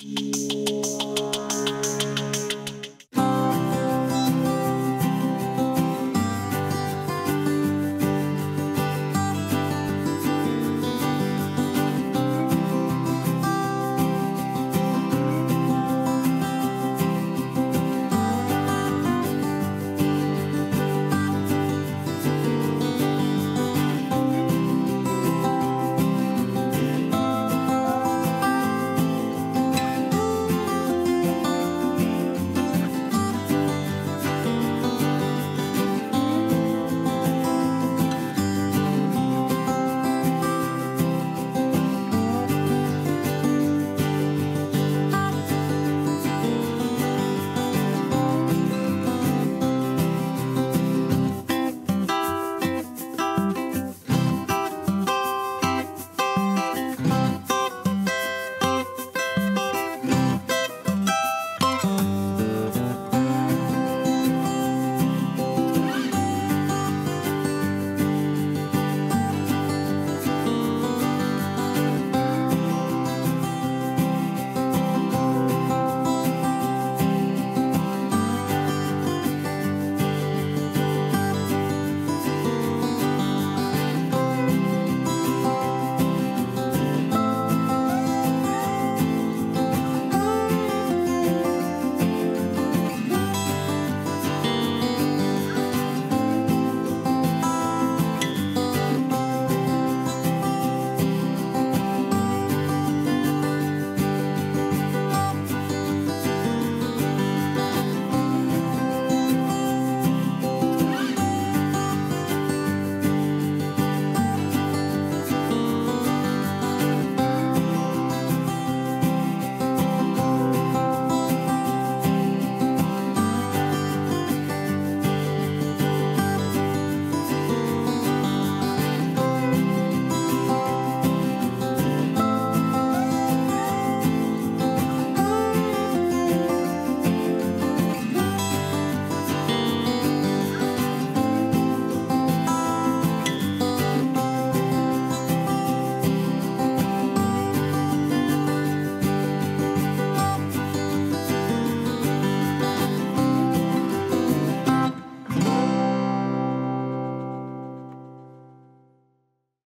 you.